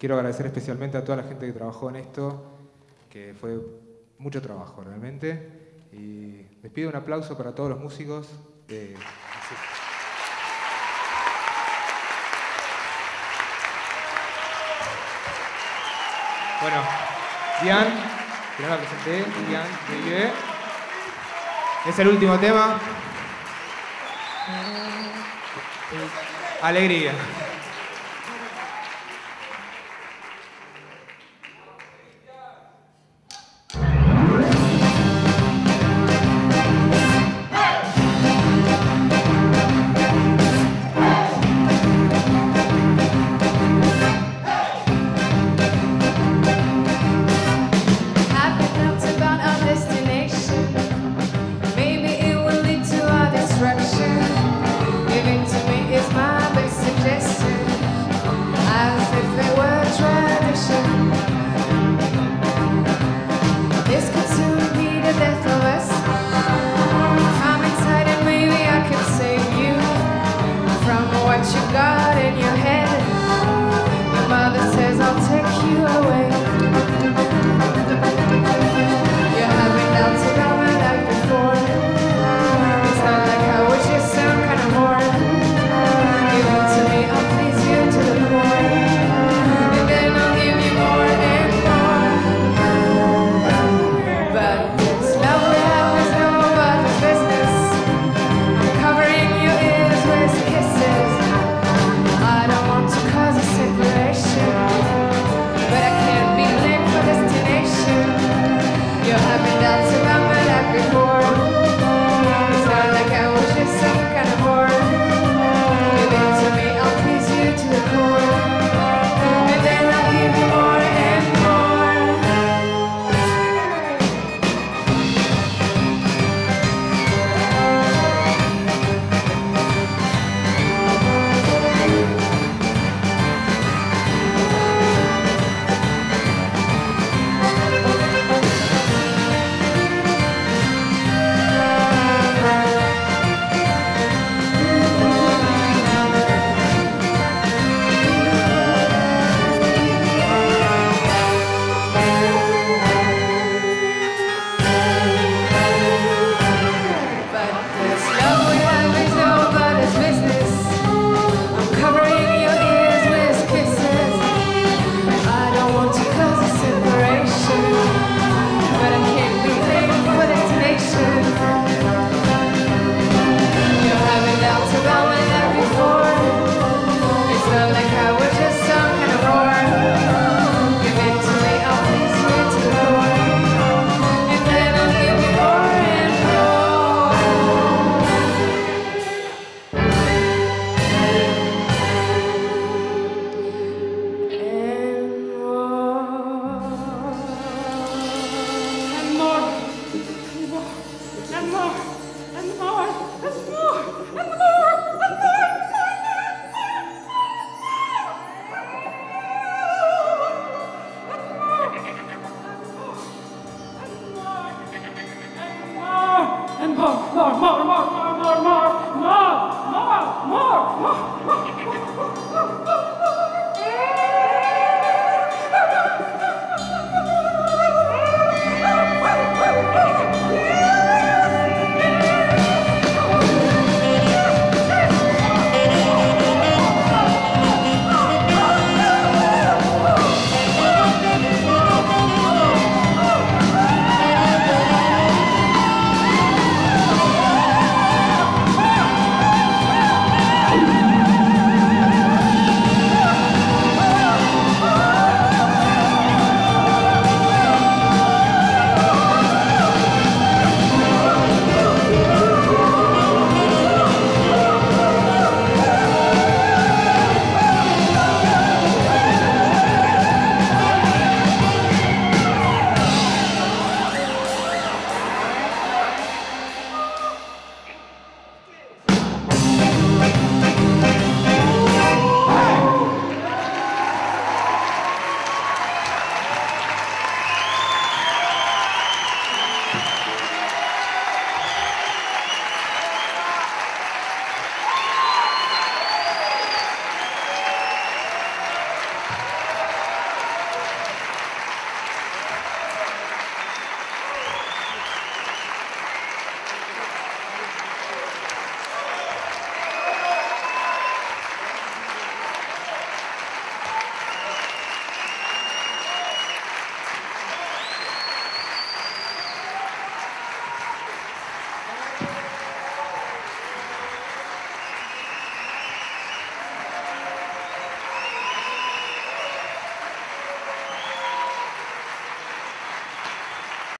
quiero agradecer especialmente a toda la gente que trabajó en esto, que fue mucho trabajo realmente. Y les pido un aplauso para todos los músicos. de- Bueno, Dian, que no la presenté, Dian. Es el último tema. Alegría.